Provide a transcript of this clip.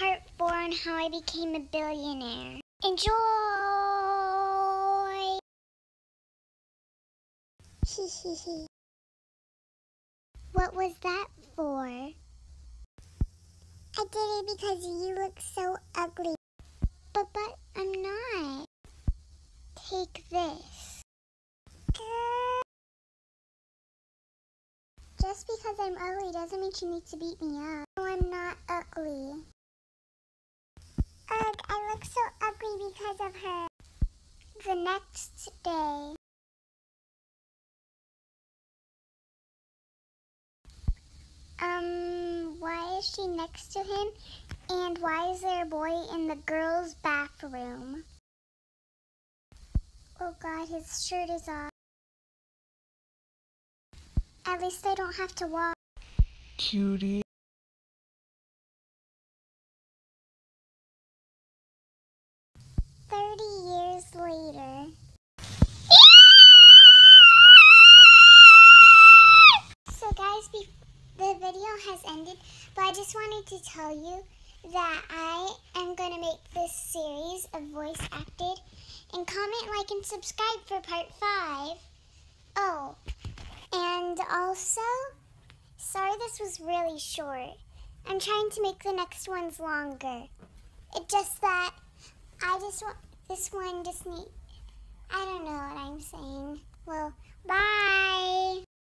part four on how I became a billionaire. Enjoy! What was that for? I did it because you look so ugly. But, but, I'm not. Take this. Just because I'm ugly doesn't mean you need to beat me up. No, I'm not ugly. I look so ugly because of her. The next day. Um, why is she next to him? And why is there a boy in the girls' bathroom? Oh god, his shirt is off. At least I don't have to walk. Cutie. Has ended, but I just wanted to tell you that I am going to make this series of voice acted. And comment, like, and subscribe for part 5. Oh, and also, sorry this was really short. I'm trying to make the next ones longer. It just that I just want this one just need I don't know what I'm saying. Well.